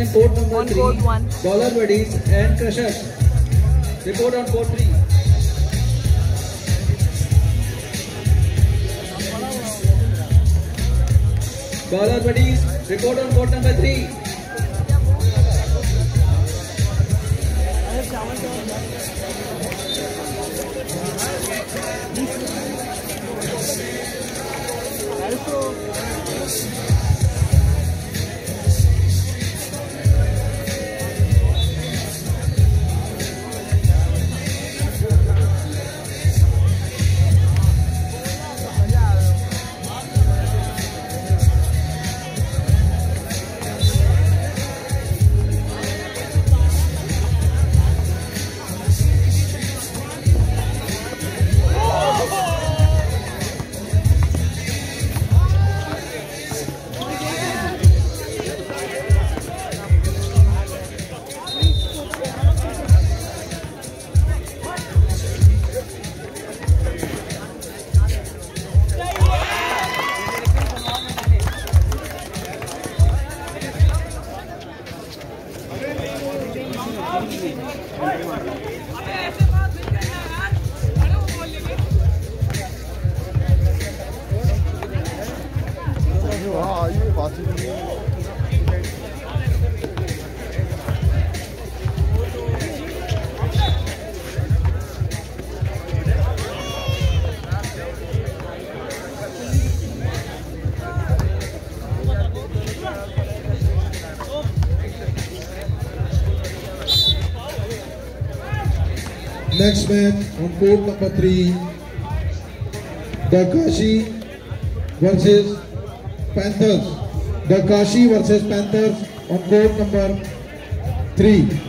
in bowlers court number on three. one. Bowler buddies and crushers. Report on court three. Bowler buddies, report on court number three. Next match on court number three, Dakashi versus Panthers. Dakashi versus Panthers on court number three.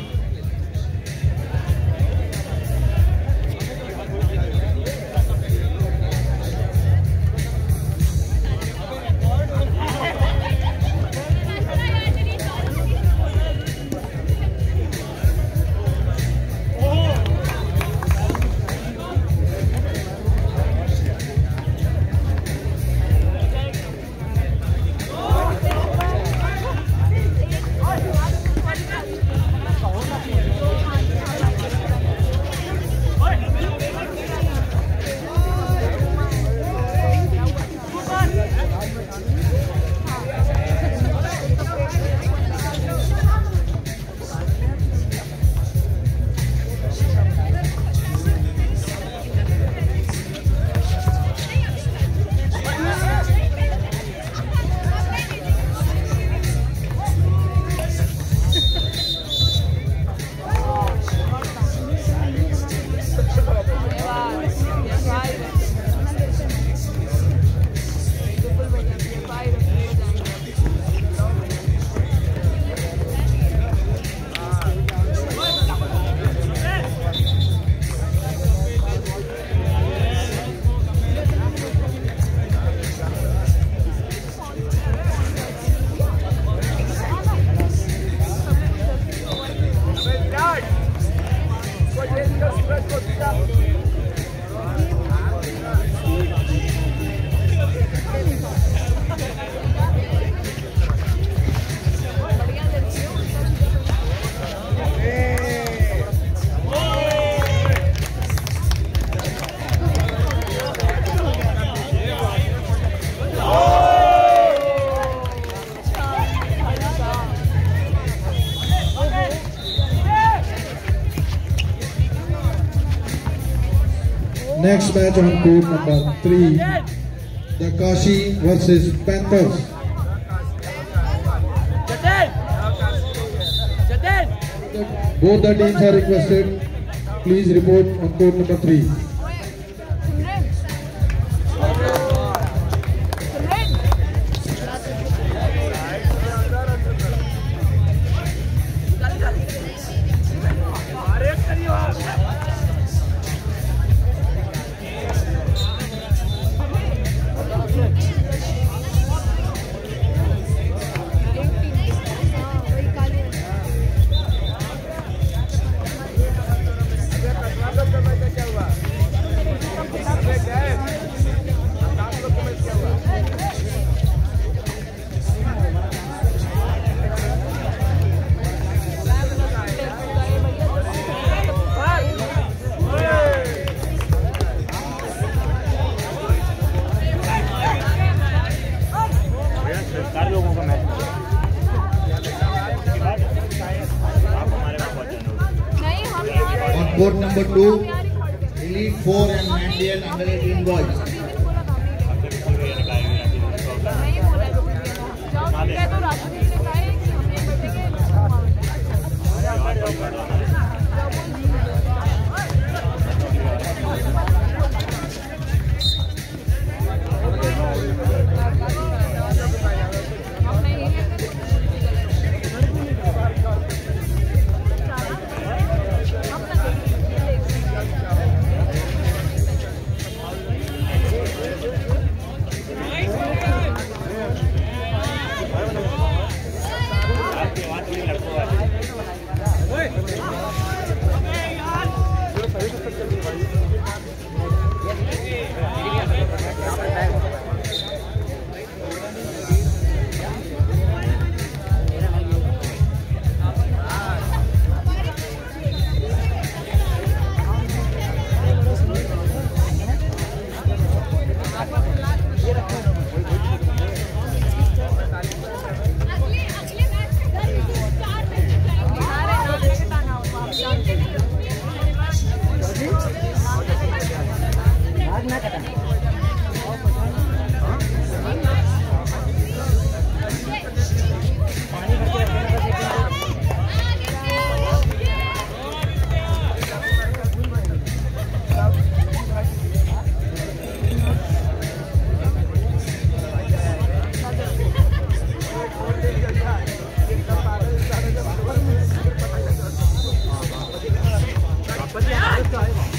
match on court number 3, the Kashi versus Panthers. Both the teams are requested, please report on court number 3. Two, Four and Mandian under 这掉一把。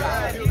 Yeah.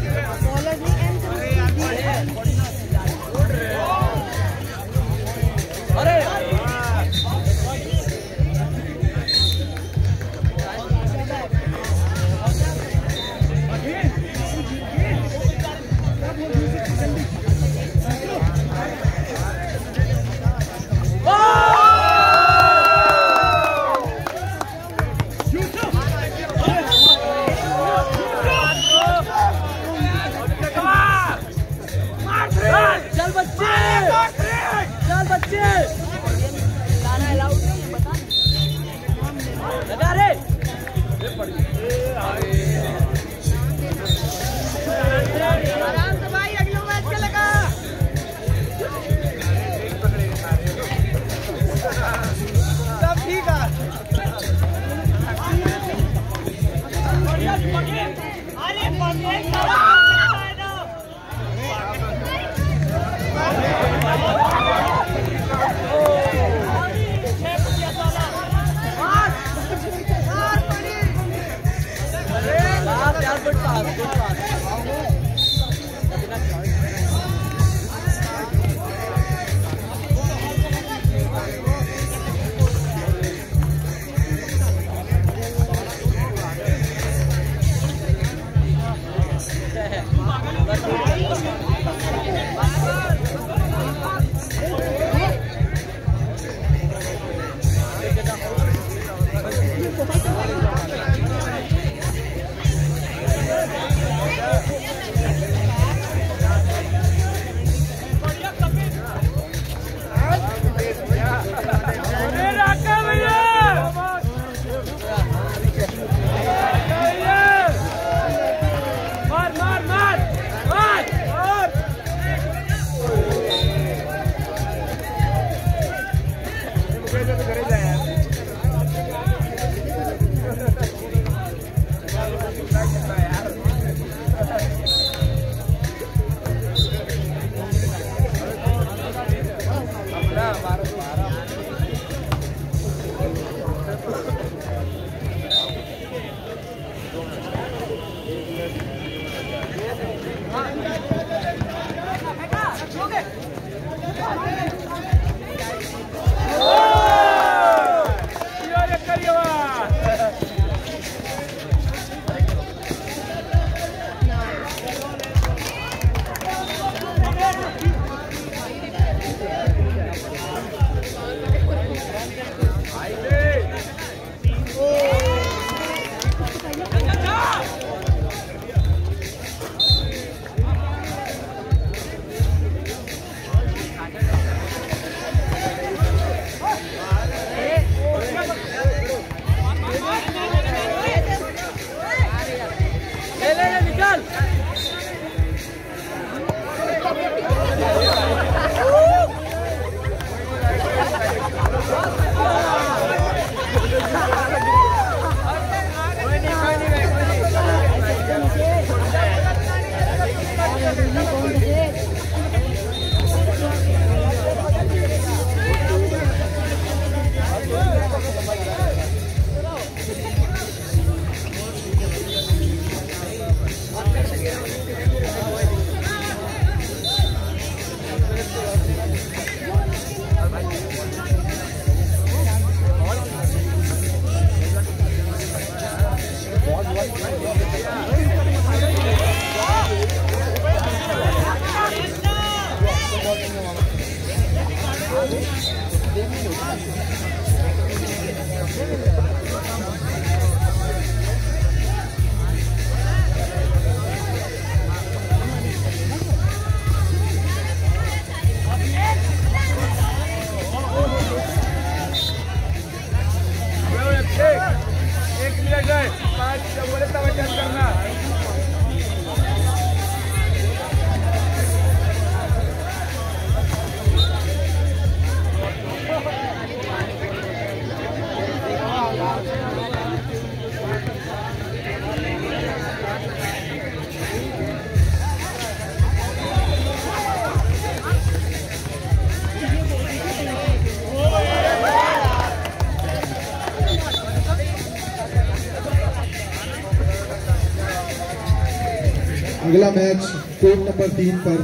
अगला match court number तीन पर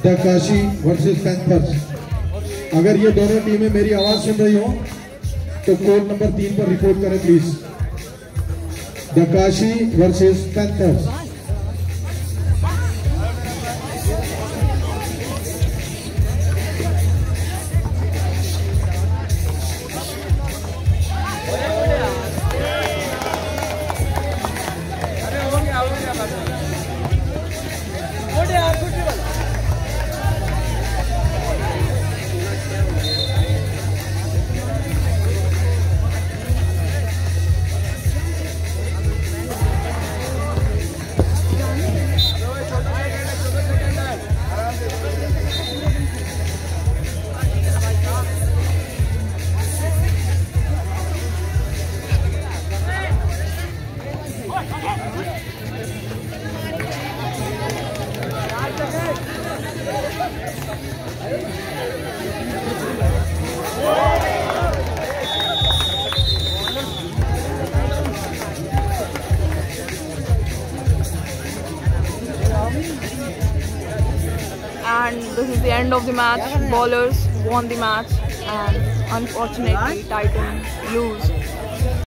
दकाशी Kashi versus panthers अगर ये दोनों टीमें मेरी आवाज़ सुन रही हो तो कोर्ट नंबर तीन पर रिपोर्ट करें प्लीज़ दकाशी Kashi versus panthers the match. Ballers won the match and unfortunately Titan lose.